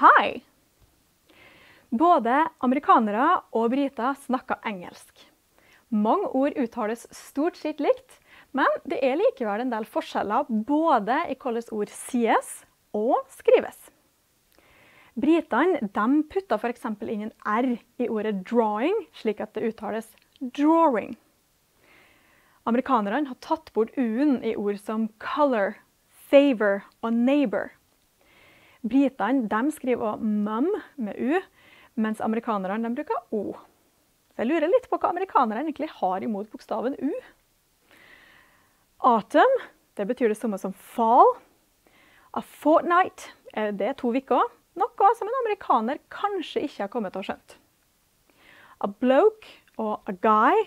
hi. Både amerikanere og briter snakker engelsk. Mange ord uttales stort sett likt, men det er likevel en del forskjeller både i hvordan ord sies og skrives. Britene putta f.eks. inn en R i ordet 'drawing', slik at det uttales 'drawing'. Amerikanerne har tatt bort U-en i ord som 'color', 'favor' og 'neighbor'. Britene skriver òg 'mum' med U, mens amerikanerne bruker O. Så jeg lurer litt på hva amerikanerne egentlig har imot bokstaven U. Autumn det betyr det samme som fall. A fortnight det er to uker. Noe som en amerikaner kanskje ikke har kommet til å skjønt. A bloke og a guy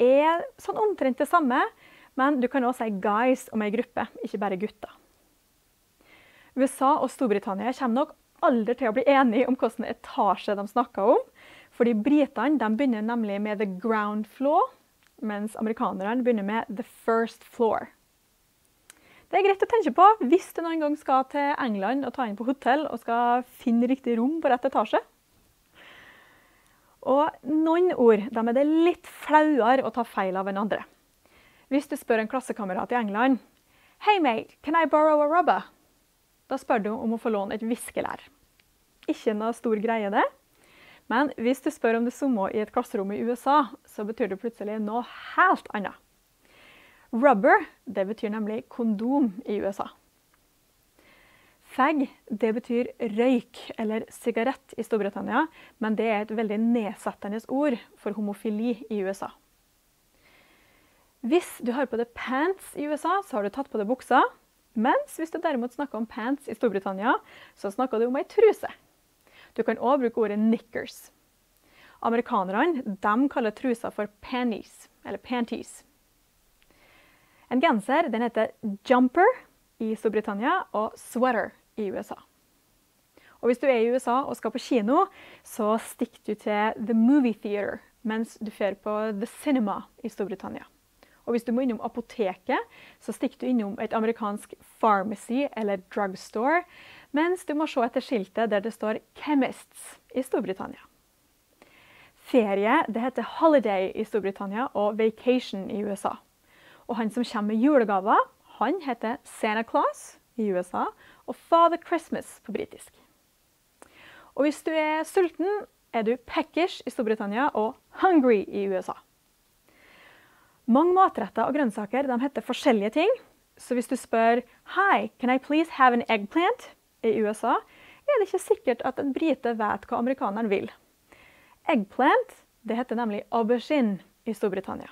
er sånn omtrent det samme, men du kan også si guys om ei gruppe, ikke bare gutter. USA og Storbritannia kommer nok aldri til å bli enige om hvilken etasje de snakker om. Fordi Britene begynner nemlig med the ground floor, mens amerikanerne begynner med the first floor. Det er greit å tenke på hvis du noen gang skal til England og ta inn på hotell og skal finne riktig rom på rett etasje. Og noen ord de er det litt flauere å ta feil av enn andre. Hvis du spør en klassekamerat i England Hey mate, can I borrow a rubber? Da spør du om å få låne et viskelær. Ikke noe stor greie, det. Men hvis du spør om det samme i et klasserom i USA, så betyr det plutselig noe helt annet. Rubber det betyr nemlig kondom i USA. Fag det betyr røyk eller sigarett i Storbritannia, men det er et veldig nedsettende ord for homofili i USA. Hvis du har på deg pants i USA, så har du tatt på deg buksa. Mens hvis du derimot snakker om pants i Storbritannia, så snakker du om ei truse. Du kan òg bruke ordet knickers. Amerikanerne kaller trusa for panties, eller panties. En genser den heter jumper i Storbritannia og sweater i USA. Og Hvis du er i USA og skal på kino, så stikker du til The Movie Theater, mens du fer på The Cinema i Storbritannia. Og Hvis du må innom apoteket, så stikker du innom et amerikansk pharmacy eller drugstore, mens du må se etter skiltet der det står 'Chemists' i Storbritannia. Ferie det heter 'holiday' i Storbritannia og 'vacation' i USA. Og han som kommer med julegaver, han heter Santa Claus i USA og Father Christmas på britisk. Og hvis du er sulten, er du peckish i Storbritannia og hungry i USA. Mange matretter og grønnsaker de heter forskjellige ting. Så hvis du spør «Hi, can I please have an eggplant?» i USA, er det ikke sikkert at en brite vet hva amerikaneren vil. Eggplant det heter nemlig aubergine i Storbritannia.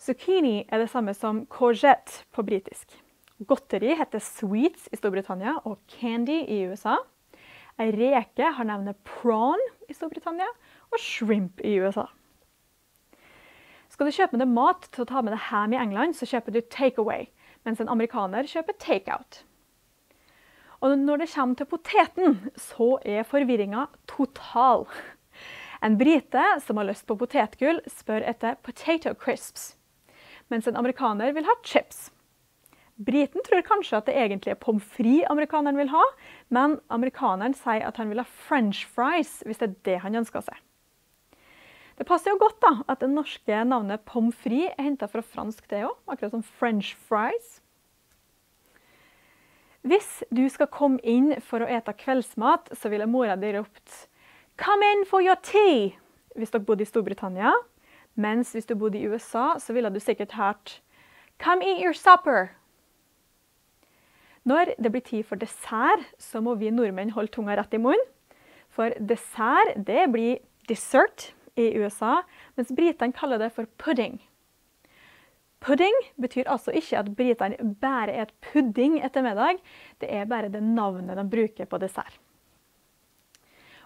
Zucchini er det samme som courgette på britisk. Godteri heter sweets i Storbritannia og candy i USA. Ei reke har navnet prawn i Storbritannia og shrimp i USA. Skal du kjøpe deg mat til å ta med deg hjem i England, så kjøper du takeaway, mens en amerikaner kjøper takeout. Og når det kommer til poteten, så er forvirringa total. En brite som har lyst på potetgull, spør etter potato crisps mens en amerikaner vil ha chips. Briten tror kanskje at det egentlig er pommes frites amerikaneren vil ha, men amerikaneren sier at han vil ha french fries hvis det er det han ønsker seg. Det passer jo godt da, at det norske navnet pommes frites er henta fra fransk, det òg, akkurat som french fries. Hvis du skal komme inn for å ete kveldsmat, så ville mora di ropt 'Come in for your tea' hvis dere bodde i Storbritannia. Mens hvis du bodde i USA, så ville du sikkert hørt Come eat your supper. Når det blir tid for dessert, så må vi nordmenn holde tunga rett i munnen. For dessert det blir dessert i USA, mens britene kaller det for pudding. Pudding betyr altså ikke at britene bare et pudding etter middag. Det er bare det navnet de bruker på dessert.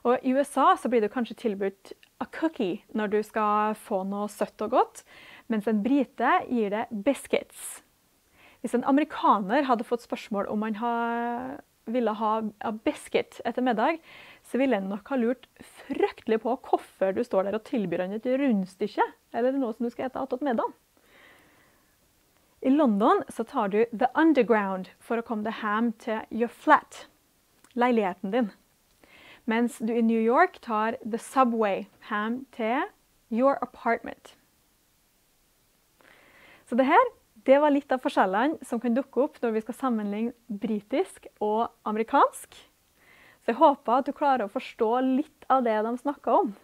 Og I USA blir du kanskje tilbudt a cookie når du skal få noe søtt og godt, mens en brite gir det biscuits. Hvis en amerikaner hadde fått spørsmål om han ha, ville ha a biscuit etter middag, så ville han nok ha lurt fryktelig på hvorfor du står der og tilbyr han et rundstykke eller noe som du skal ete attåt middagen. I London så tar du The Underground for å komme deg hjem til your flat, leiligheten din. Mens du i New York tar the subway hjem til your apartment. Så det her det var litt av forskjellene som kan dukke opp når vi skal sammenligne britisk og amerikansk. Så jeg håper at du klarer å forstå litt av det de snakker om.